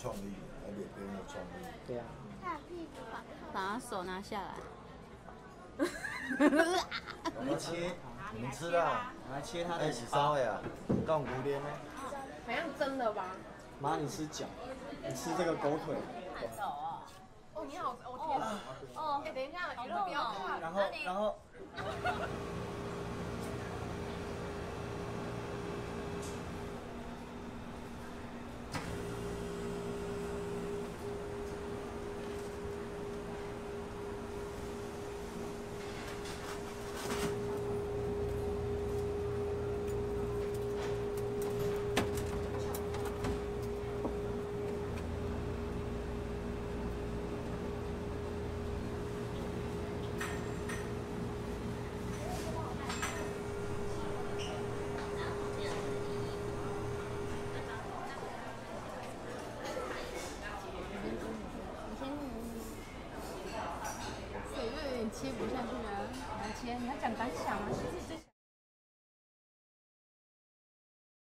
创意，而且别人有创意。对啊，把他手拿下来。我们切，你们吃啊？来切它的哎，是啥位啊？干骨连呢？好像真的吧？妈，你吃脚，你吃这个狗腿，哦，你好，我天！哦哎，等一下，娱乐不要看。然后然后点切不下去了，难切，你还讲感想吗。